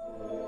you